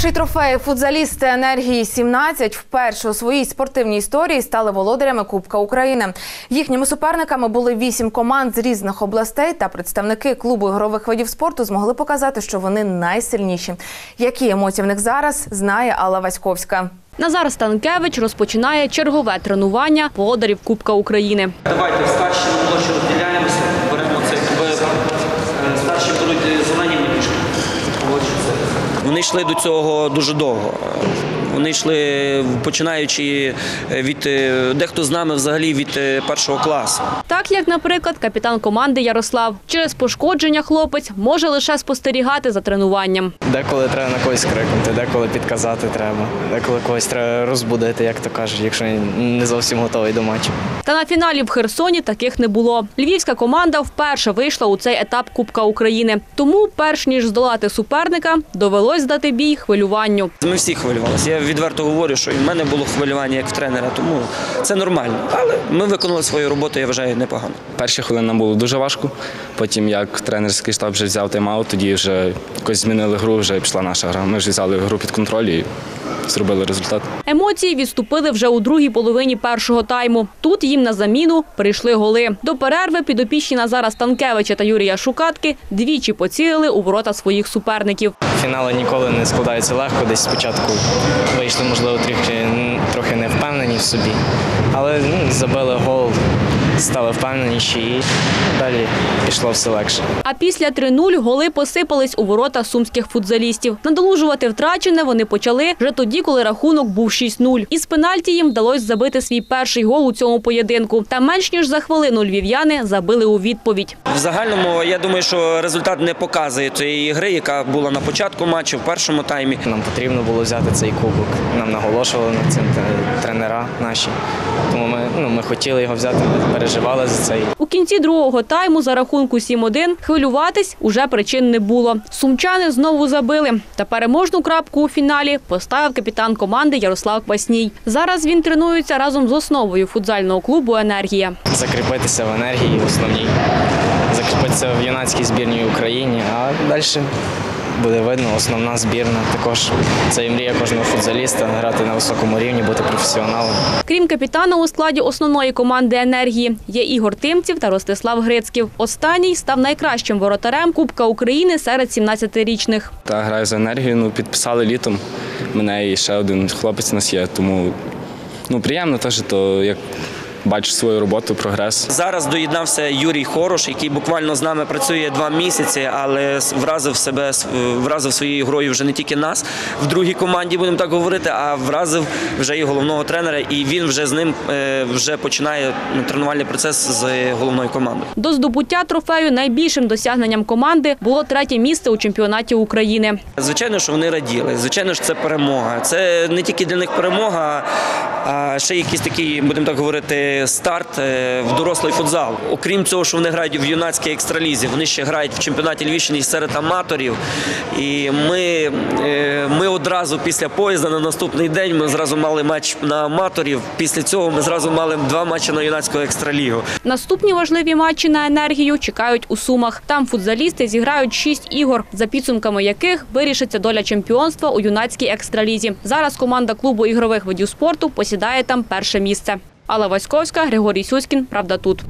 Перший трофей футзалісти енергії 17 вперше у своїй спортивній історії стали володарями Кубка України. Їхніми суперниками були вісім команд з різних областей, та представники клубу ігрових видів спорту змогли показати, що вони найсильніші. Які емоції в них зараз знає Алла Васьковська. Назар Станкевич розпочинає чергове тренування володарів Кубка України. Давайте старші на молодші розділяємося, беремо цей. Е, Старші беруть зелені. Вони йшли до цього дуже довго. Вони йшли починаючи від е, дехто з нами взагалі від е, першого класу. Так як, наприклад, капітан команди Ярослав через пошкодження хлопець може лише спостерігати за тренуванням. Деколи треба на когось крикнути, деколи підказати треба, деколи когось треба розбудити, як то кажуть, якщо не зовсім готовий до матчу. Та на фіналі в Херсоні таких не було. Львівська команда вперше вийшла у цей етап Кубка України. Тому, перш ніж здолати суперника, довелось здати бій хвилюванню. Ми всі хвилювалися. Відверто говорю, що і в мене було хвилювання як в тренера, тому це нормально. Але ми виконали свою роботу, я вважаю, непогано. Перші хвилини нам було дуже важко. Потім, як тренерський штаб вже взяв тайм-аут, тоді вже якось змінили гру, вже пішла наша гра. Ми вже взяли гру під контроль і зробили результат. Емоції відступили вже у другій половині першого тайму. Тут їм на заміну прийшли голи. До перерви підопічні Назара Станкевича та Юрія Шукатки двічі поцілили у ворота своїх суперників. Фінали ніколи не складаються легко. Десь спочатку вийшли, можливо, трохи, трохи не впевнені в собі. Але ну, забили гол, стали впевненіші і далі пішло все легше. А після 3-0 голи посипались у ворота сумських футзалістів. Надолужувати втрачене вони почали вже тоді, коли рахунок був 6-0. Із пенальті їм вдалося забити свій перший гол у цьому поєдинку. Та менш ніж за хвилину львів'яни забили у відповідь. В загальному я думаю, що результат не показує тієї гри, яка була на початку матчу, в першому таймі. Нам потрібно було взяти цей кубок. Нам наголошували над цим тренера наші. Тому ми, ну, ми хотіли його взяти, ми переживали за це. У кінці другого тайму за рахунку 7-1 хвилюватись уже причин не було. Сумчани знову забили. Та переможну крапку у фіналі поставив капітан команди Ярослав Квасній. Зараз він тренується разом з основою футзального клубу Енергія. закріпитися в енергії основній, закріпитися в юнацькій збірній Україні, а далі буде видно, основна збірна також. Це і мрія кожного футзаліста грати на високому рівні, бути професіоналом. Крім капітана у складі основної команди енергії є Ігор Тимців та Ростислав Грицьків. Останній став найкращим воротарем Кубка України серед 17-річних. Та граю за енергію. Ну, підписали літом. Мене і ще один хлопець у нас є, тому ну, приємно теж, то як бачу свою роботу, прогрес. Зараз доєднався Юрій Хорош, який буквально з нами працює два місяці, але вразив себе вразив своєю грою вже не тільки нас в другій команді, будемо так говорити, а вразив вже і головного тренера. І він вже з ним е, вже починає ну, тренувальний процес з головною командою. До здобуття трофею найбільшим досягненням команди було третє місце у чемпіонаті України. Звичайно, що вони раділи. Звичайно ж, це перемога. Це не тільки для них перемога, а ще якийсь такий, будемо так говорити, старт е, в дорослий футзал. Окрім цього, що вони грають в юнацькій екстралізі, вони ще грають в чемпіонаті Львівщини серед аматорів. І ми, е, ми одразу після поїзда на наступний день ми зразу мали матч на аматорів. Після цього ми зразу мали два матчі на юнацьку екстралігу. Наступні важливі матчі на енергію чекають у Сумах. Там футзалісти зіграють шість ігор, за підсумками яких вирішиться доля чемпіонства у юнацькій екстралізі. Зараз команда клубу ігрових видів спорту посідає там перше місце. Алла Васьковська, Григорій Сюськін. Правда тут.